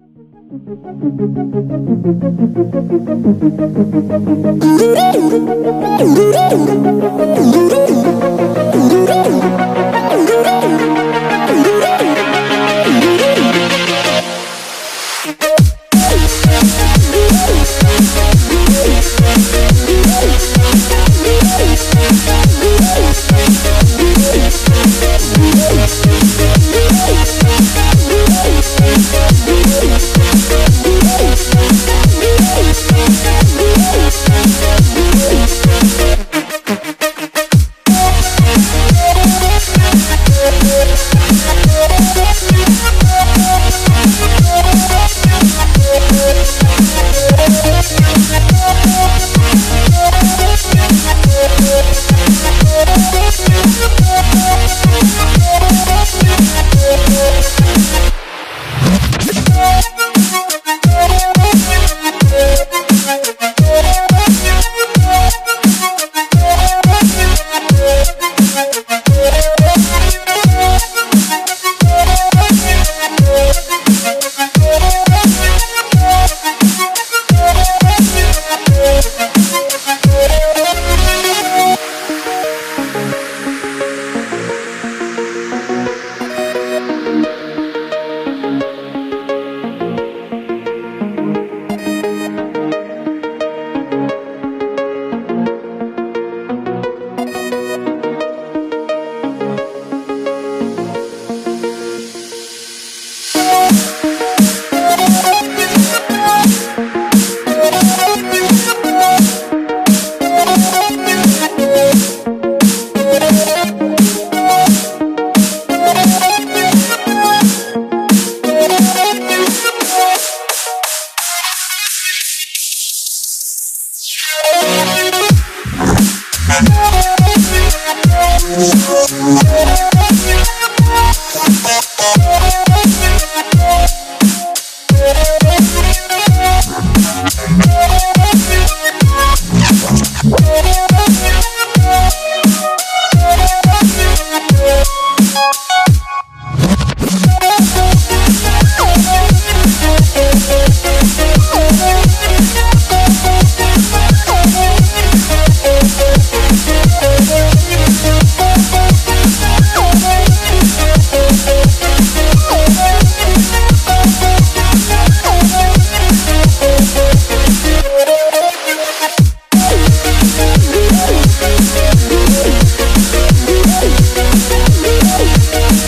Thank Thank